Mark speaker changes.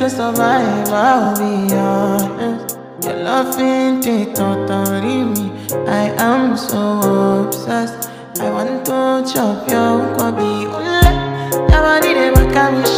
Speaker 1: to survive, I'll be honest. Your love ain't it totally me. I am so obsessed. I want to chop your kobe. Ule, oh, your body they make me